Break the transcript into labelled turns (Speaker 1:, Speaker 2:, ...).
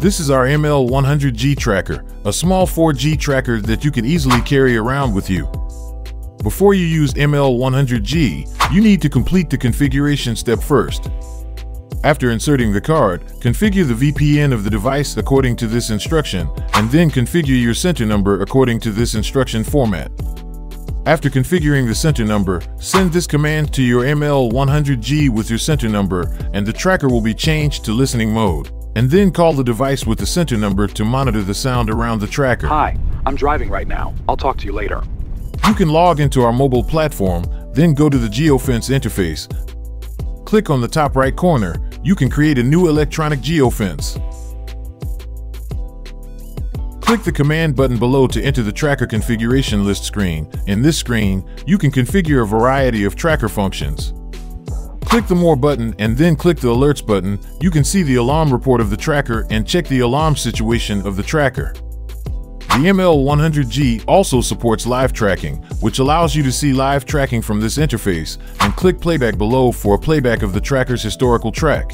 Speaker 1: This is our ML100G tracker, a small 4G tracker that you can easily carry around with you. Before you use ML100G, you need to complete the configuration step first. After inserting the card, configure the APN of the device according to this instruction, and then configure your center number according to this instruction format. After configuring the center number, send this command to your ML100G with your center number, and the tracker will be changed to listening mode. And then call the device with the center number to monitor the sound around the tracker.
Speaker 2: Hi, I'm driving right now. I'll talk to you later.
Speaker 1: You can log into our mobile platform, then go to the GeoFence interface. Click on the top right corner. You can create a new electronic geofence. Click the command button below to enter the tracker configuration list screen. In this screen, you can configure a variety of tracker functions. Click the More button and then click the Alerts button. You can see the alarm report of the tracker and check the alarm situation of the tracker. The ML100G also supports live tracking, which allows you to see live tracking from this interface, and click playback below for a playback of the tracker's historical track.